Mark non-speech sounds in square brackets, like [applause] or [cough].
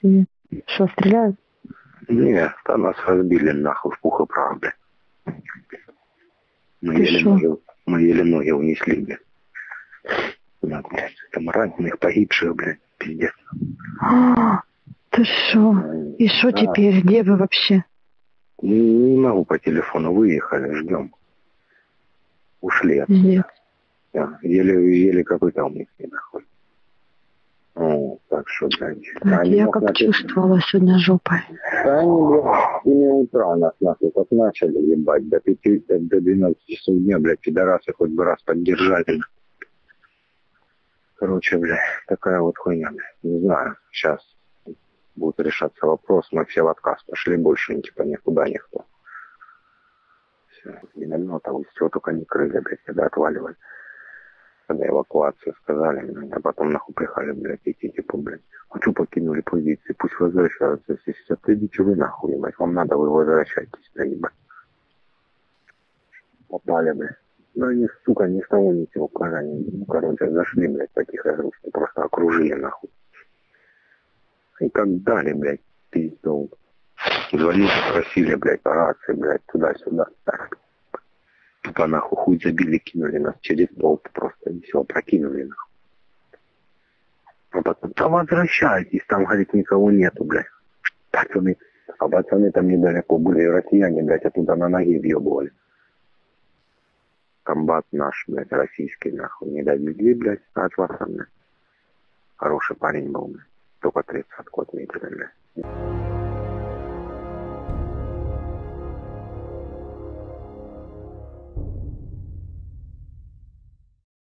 Привет. Что, стреляют? Не, там нас разбили нахуй в пух и прах, бля. Мы Ты еле, шо? ноги, мы еле ноги унесли, бля. Да, блядь, там раненых, погибших, блядь, пиздец. А, [gasps] ты что? И что Да. теперь? Где вы вообще? Не, не могу по телефону, выехали, ждем. Ушли. Где? Да, еле, еле какой-то у них нахуй. Так что, блядь. Они я как написать- чувствовала сегодня жопой. Да они, блядь, 7 утра нас нахуй как начали ебать. До 5, до, до 12 часов дня, блядь, пидорасы хоть бы раз поддержали. Короче, блядь, такая вот хуйня, блядь. Не знаю, сейчас будет решаться вопрос. Мы все в отказ пошли, больше типа никуда никто. Все, минометов, все только не крыли, блядь, когда отваливали. Когда эвакуацию сказали, блядь, а потом нахуй прихали, блядь, идти, типа, блядь. А что покинули позиции? Пусть возвращаются. Если сейчас идите вы нахуй, ебать. Вам надо, вы возвращайтесь, да, ебать. Попали, блядь. Ну, они, сука, ни с того, ни сего, они, ну, короче, зашли, блядь, по тихой просто окружили, нахуй. И как дали, блядь, пиздол. Звонили, спросили, блядь, по рации, блядь, туда-сюда. Тупо нахуй хуй забили, кинули нас через болт просто, и все, прокинули, нахуй. А потом, да возвращайтесь, там, говорит, никого нету, блядь. Пацаны, а пацаны там недалеко были, россияне, блядь, оттуда на ноги въебывали. Комбат наш, блядь, российский, нахуй, не довезли, блядь, от вас, блядь. Хороший парень был, блядь. Только 30 отметили, блядь.